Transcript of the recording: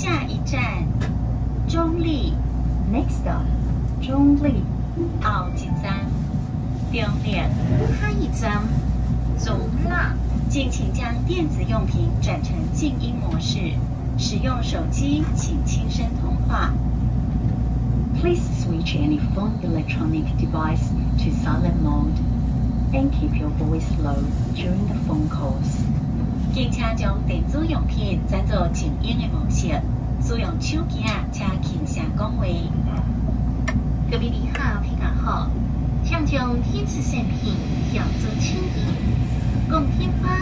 下一站，中立。Next stop，中立。好几张，丢一张，走啦。敬请将电子用品转成静音模式，使用手机请轻声通话。Please switch any phone electronic device to silent mode and keep your voice low during the phone calls. 并且将电子用品转做静音的模式，使用手机啊，请轻声讲话。各位旅客比较好，请将电子产品调做静音，共听话。